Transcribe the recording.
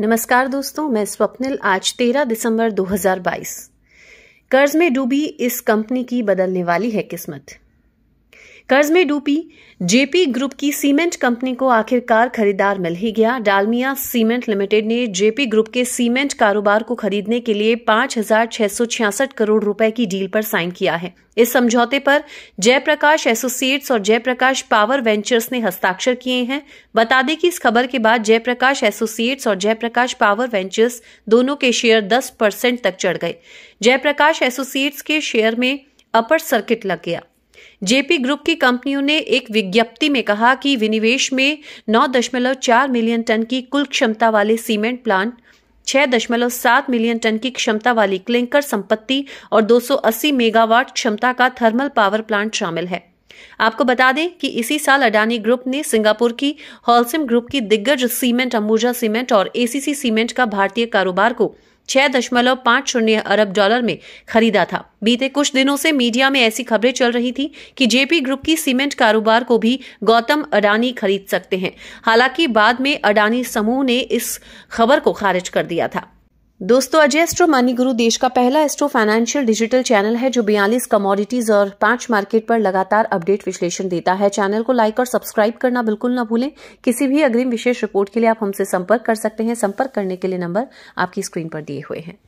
नमस्कार दोस्तों, मैं स्वप्निल, आज 13 दिसंबर 2022 कर्ज में डूबी इस कंपनी की बदलने वाली है किस्मत। कर्ज में डूबी। जेपी ग्रुप की सीमेंट कंपनी को आखिरकार खरीदार मिल ही गया। डालमिया सीमेंट लिमिटेड ने जेपी ग्रुप के सीमेंट कारोबार को खरीदने के लिए पाँच करोड़ रुपए की डील पर साइन किया है। इस समझौते पर जयप्रकाश एसोसिएट्स और जयप्रकाश पावर वेंचर्स ने हस्ताक्षर किए हैं। बता दें कि इस खबर के बाद जयप्रकाश एसोसिएट्स और जयप्रकाश पावर वेंचर्स दोनों के शेयर 10 परसेंट तक चढ़ गए। जयप्रकाश एसोसिएट्स के शेयर में अपर सर्किट लग गया। जेपी ग्रुप की कंपनियों ने एक विज्ञप्ति में कहा कि विनिवेश में 9.4 मिलियन टन की कुल क्षमता वाले सीमेंट प्लांट 6.7 मिलियन टन की क्षमता वाली क्लिंकर संपत्ति और 280 मेगावाट क्षमता का थर्मल पावर प्लांट शामिल है। आपको बता दें कि इसी साल अडानी ग्रुप ने सिंगापुर की हॉलसिम ग्रुप की दिग्गज सीमेंट, अंबुजा सीमेंट और एसीसी सीमेंट का भारतीय कारोबार को छह दशमलव पाँच शून्य अरब डॉलर में खरीदा था। बीते कुछ दिनों से मीडिया में ऐसी खबरें चल रही थी कि जेपी ग्रुप की सीमेंट कारोबार को भी गौतम अडानी खरीद सकते हैं। हालाँकि बाद में अडानी समूह ने इस खबर को खारिज कर दिया था। दोस्तों, अजय एस्ट्रो मनी गुरु देश का पहला एस्ट्रो फाइनेंशियल डिजिटल चैनल है, जो बयालीस कमोडिटीज और पाँच मार्केट पर लगातार अपडेट विश्लेषण देता है। चैनल को लाइक और सब्सक्राइब करना बिल्कुल न भूलें। किसी भी अग्रिम विशेष रिपोर्ट के लिए आप हमसे संपर्क कर सकते हैं। संपर्क करने के लिए नंबर आपकी स्क्रीन पर दिए हुए हैं।